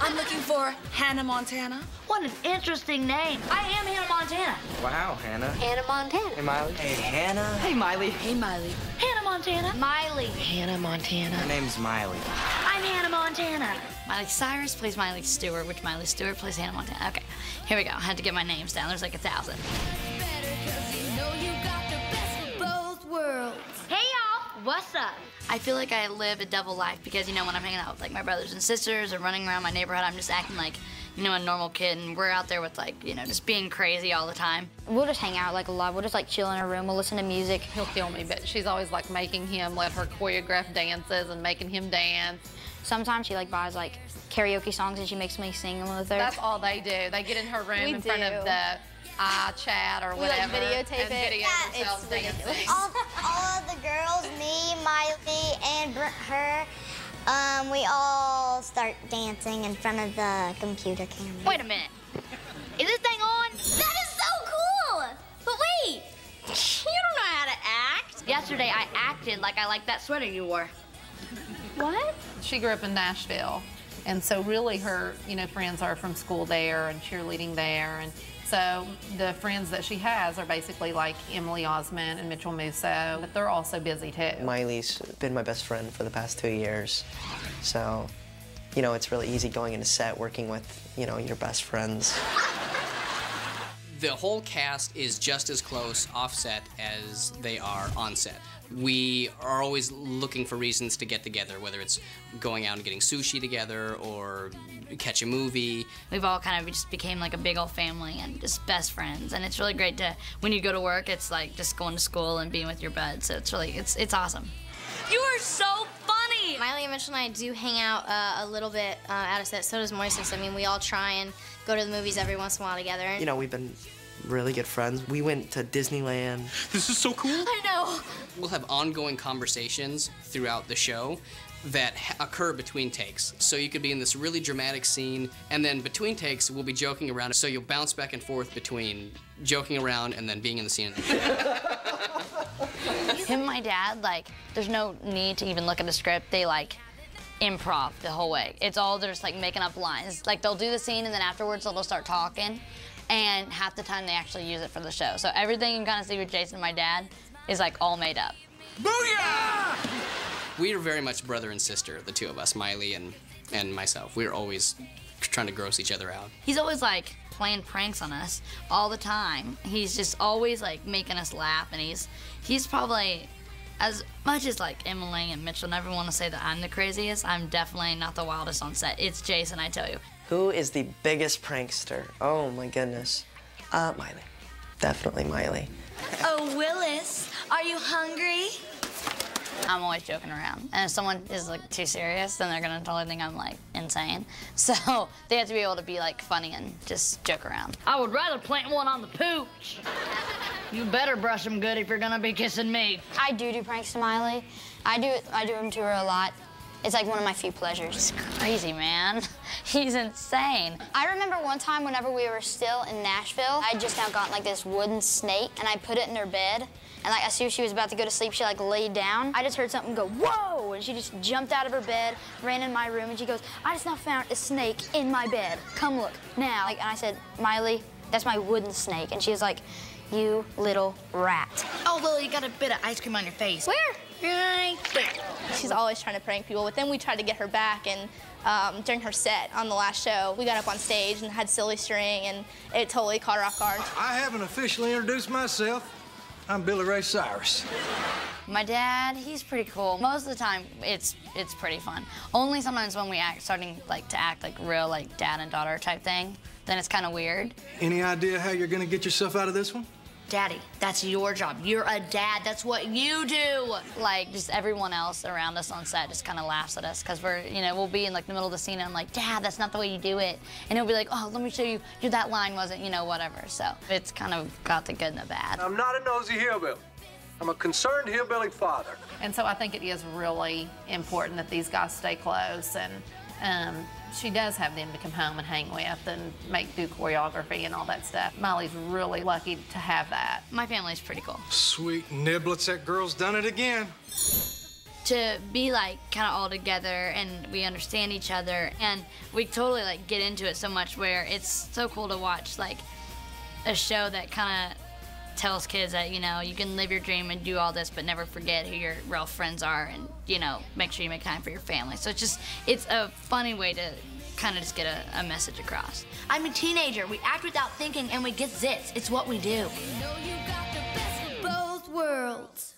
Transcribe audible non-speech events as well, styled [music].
I'm looking for Hannah Montana. What an interesting name. I am Hannah Montana. Wow, Hannah. Hannah Montana. Hey, Miley. Hey, Hannah. Hey, Miley. Hey, Miley. Hannah Montana. Miley. Hannah Montana. Her name's Miley. I'm Hannah Montana. Miley Cyrus plays Miley Stewart, which Miley Stewart plays Hannah Montana. Okay, here we go. I had to get my names down. There's like a thousand. Hey, y'all. What's up? I feel like I live a double life because, you know, when I'm hanging out with like my brothers and sisters or running around my neighborhood, I'm just acting like, you know, a normal kid. And we're out there with like, you know, just being crazy all the time. We'll just hang out like a lot. We'll just like chill in a room. We'll listen to music. He'll kill me, but she's always like making him let her choreograph dances and making him dance. Sometimes she like buys like karaoke songs and she makes me sing them with her. That's all they do. They get in her room We in front of do. the iChat or whatever. We, like, videotape and it. video Yeah, it's ridiculous. all, all of the girls, me, Miley, and her, um, we all start dancing in front of the computer camera. Wait a minute. Is this thing on? That is so cool! But wait, you don't know how to act. Yesterday, I acted like I liked that sweater you wore. what? She grew up in Nashville, and so really her, you know, friends are from school there and cheerleading there, and so the friends that she has are basically like Emily Osment and Mitchell Musso, but they're also busy too. Miley's been my best friend for the past two years. So, you know, it's really easy going into set working with, you know, your best friends. The whole cast is just as close offset as they are on set. We are always looking for reasons to get together, whether it's going out and getting sushi together or catch a movie. We've all kind of just became like a big old family and just best friends. And it's really great to, when you go to work, it's like just going to school and being with your buds. So it's really, it's, it's awesome. You are so funny. Miley and Mitchell and I do hang out uh, a little bit uh, out of set. So does Moises. I mean, we all try and go to the movies every once in a while together. You know, we've been really good friends. We went to Disneyland. This is so cool. I know. We'll have ongoing conversations throughout the show that occur between takes. So you could be in this really dramatic scene, and then between takes, we'll be joking around. So you'll bounce back and forth between joking around and then being in the scene. [laughs] Him and my dad, like, there's no need to even look at the script. They like improv the whole way. It's all they're just like making up lines. Like they'll do the scene and then afterwards they'll start talking, and half the time they actually use it for the show. So everything you kind of see with Jason and my dad is like all made up. Booyah! we are very much brother and sister, the two of us, Miley and, and myself. We're always trying to gross each other out. He's always like playing pranks on us all the time. He's just always like making us laugh, and he's he's probably as much as like Emily and Mitchell never want to say that I'm the craziest. I'm definitely not the wildest on set. It's Jason, I tell you. Who is the biggest prankster? Oh my goodness. Uh, Miley. Definitely Miley. Oh, Willis, are you hungry? I'm always joking around. And if someone is like too serious, then they're gonna totally think I'm like insane. [laughs] So they have to be able to be like funny and just joke around. I would rather plant one on the pooch. You better brush them good if you're gonna be kissing me. I do do pranks to Miley. I do it. I do them to her a lot. It's like one of my few pleasures. It's Crazy man. [laughs] He's insane. I remember one time whenever we were still in Nashville, I just now gotten like this wooden snake and I put it in her bed. And like as soon as she was about to go to sleep, she like laid down. I just heard something go, whoa! And she just jumped out of her bed, ran in my room, and she goes, I just now found a snake in my bed. Come look now. Like, and I said, Miley, that's my wooden snake. And she was like, you little rat. Oh, Lily, you got a bit of ice cream on your face. Where? Right there. She's always trying to prank people, but then we tried to get her back, and um, during her set on the last show, we got up on stage and had silly string, and it totally caught her off guard. I haven't officially introduced myself. I'm Billy Ray Cyrus. My dad, he's pretty cool. Most of the time, it's it's pretty fun. Only sometimes when we act, starting like to act like real like dad and daughter type thing, then it's kind of weird. Any idea how you're gonna get yourself out of this one? Daddy, that's your job. You're a dad. That's what you do. Like just everyone else around us on set just kind of laughs at us because we're you know we'll be in like the middle of the scene and I'm like, Dad, that's not the way you do it, and he'll be like, Oh, let me show you. You that line wasn't you know whatever. So it's kind of got the good and the bad. I'm not a nosy hillbilly. I'm a concerned hillbilly father. And so I think it is really important that these guys stay close and um, she does have them to come home and hang with and make do choreography and all that stuff. Molly's really lucky to have that. My family's pretty cool. Sweet niblets, that girl's done it again. to be like kind of all together and we understand each other and we totally like get into it so much where it's so cool to watch like a show that kind of tells kids that you know you can live your dream and do all this but never forget who your real friends are and you know make sure you make time for your family so it's just it's a funny way to kind of just get a, a message across I'm a teenager. We act without thinking and we get zits. It's what we do. both worlds.